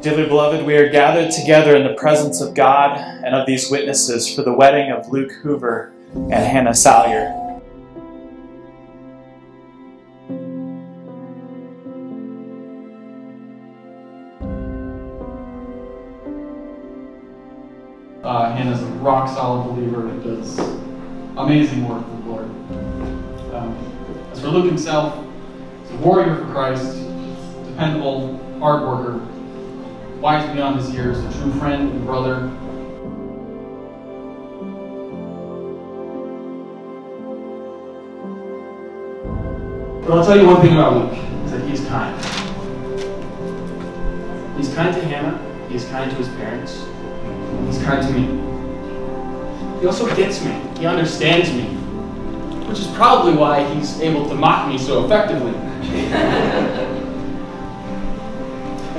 Dearly beloved, we are gathered together in the presence of God and of these witnesses for the wedding of Luke Hoover and Hannah Salyer. Uh, Hannah's a rock solid believer that does amazing work for the Lord. Um, as for Luke himself, he's a warrior for Christ, dependable, hard worker, wise beyond his years, a true friend and brother. But I'll tell you one thing about Luke, is that he's kind. He's kind to Hannah, he's kind to his parents, He's kind to me. He also gets me. He understands me. Which is probably why he's able to mock me so effectively.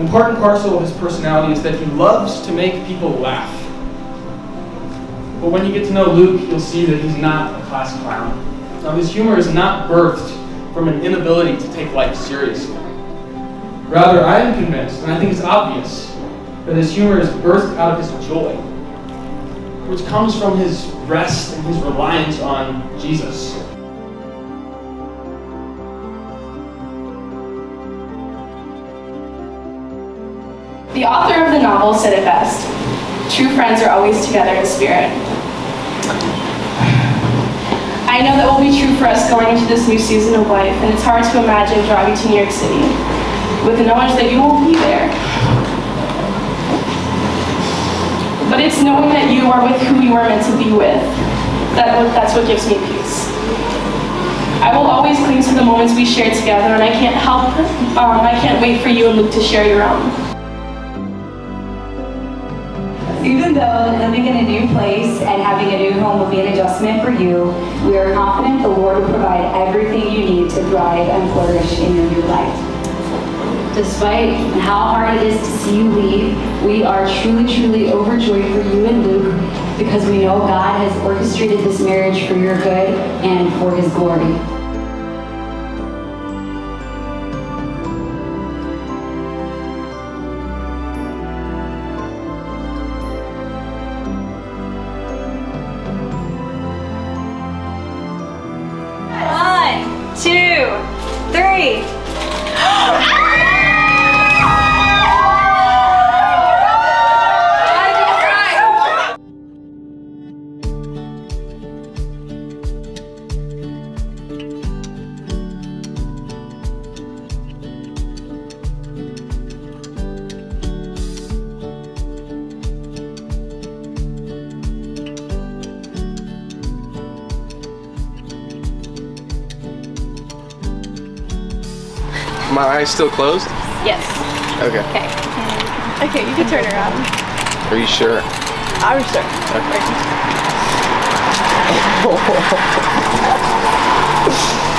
and part and parcel of his personality is that he loves to make people laugh. But when you get to know Luke, you'll see that he's not a class clown. Now, his humor is not birthed from an inability to take life seriously. Rather, I am convinced, and I think it's obvious, that his humor is birthed out of his joy, which comes from his rest and his reliance on Jesus. The author of the novel said it best true friends are always together in spirit. I know that will be true for us going into this new season of life, and it's hard to imagine driving to New York City with the knowledge that you won't be there but it's knowing that you are with who you are meant to be with. That, that's what gives me peace. I will always cling to the moments we shared together, and I can't help, um, I can't wait for you and Luke to share your own. Though living in a new place and having a new home will be an adjustment for you, we are confident the Lord will provide everything you need to thrive and flourish in your new life. Despite how hard it is to see you leave, we are truly, truly overjoyed for you and Luke because we know God has orchestrated this marriage for your good and for his glory. Three. My eyes still closed? Yes. Okay. Okay. Okay, you can turn around. Are you sure? I'm sure. Okay.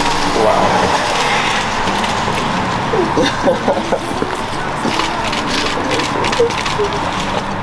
wow.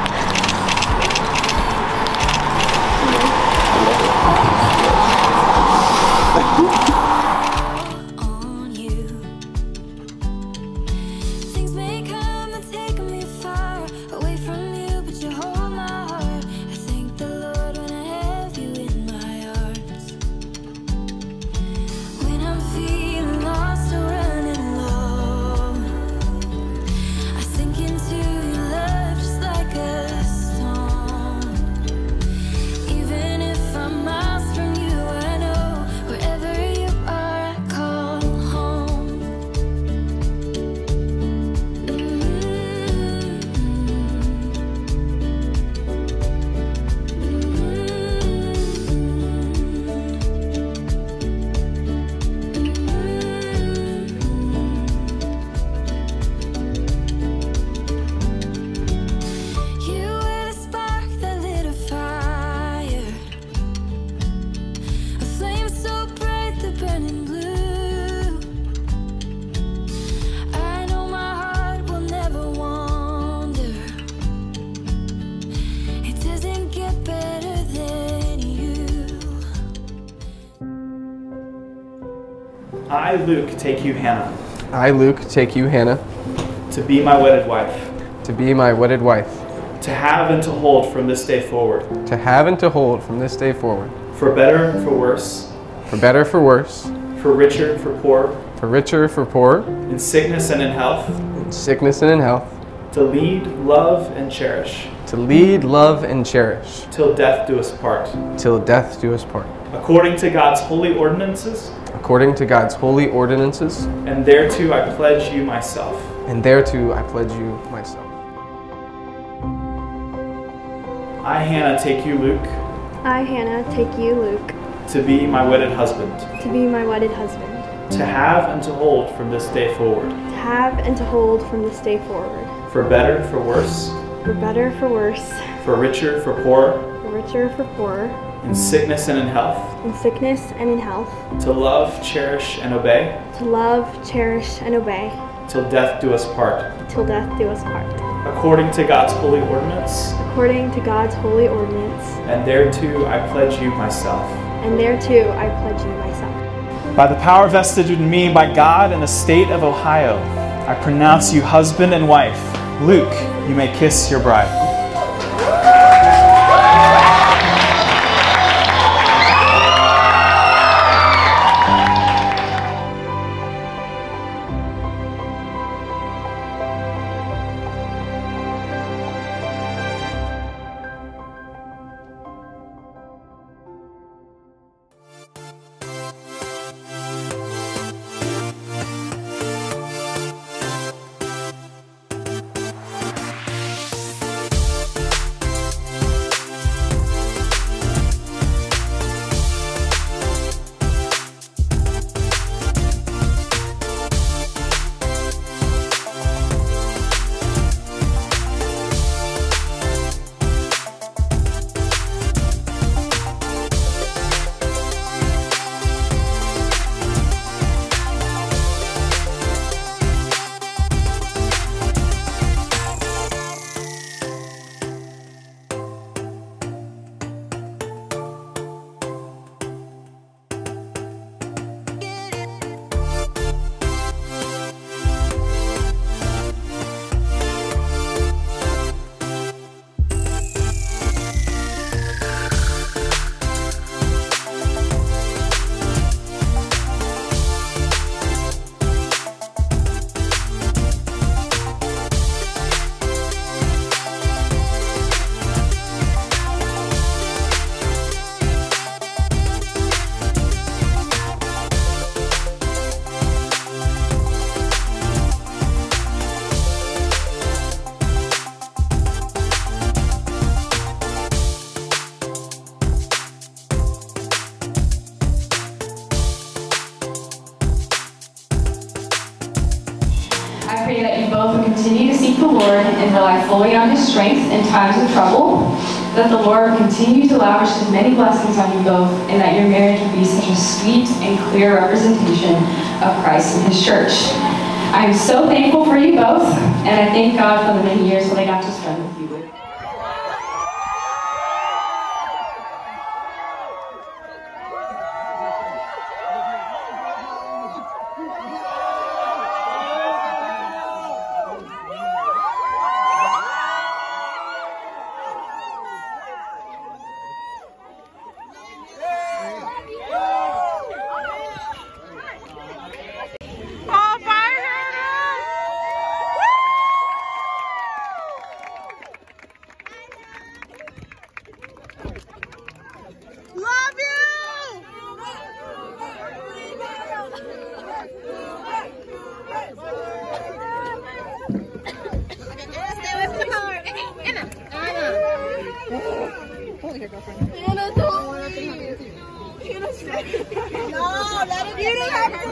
I, Luke, take you, Hannah, I, Luke, take you, Hannah, to be my wedded wife, to be my wedded wife, to have and to hold from this day forward, to have and to hold from this day forward, for better for worse, for better, for worse, for richer for poor, for richer, for poorer, in sickness and in health, in sickness and in health, to lead, love, and cherish, to lead, love, and cherish, till death do us part, till death do us part, according to God's holy ordinances, according to God's holy ordinances, and thereto I pledge you myself. and thereto I pledge you myself. I, Hannah, take you, Luke, I, Hannah, take you, Luke, to be my wedded husband, to be my wedded husband, to have and to hold from this day forward, to have and to hold from this day forward, for better, for worse, for better, for worse, for richer, for poorer, for richer, for poorer, in sickness and in health, in sickness and in health, to love, cherish, and obey, to love, cherish, and obey, till death do us part, till death do us part, according to God's holy ordinance, according to God's holy ordinance, and thereto I pledge you myself. and thereto I pledge you myself. By the power vested in me by God in the state of Ohio, I pronounce you husband and wife. Luke, you may kiss your bride. I pray that you both will continue to seek the Lord and rely fully on His strength in times of trouble, that the Lord will continue to lavish His many blessings on you both, and that your marriage will be such a sweet and clear representation of Christ and His church. I am so thankful for you both, and I thank God for the many years that I got to spend with you. Luke. No, let it be. You don't have to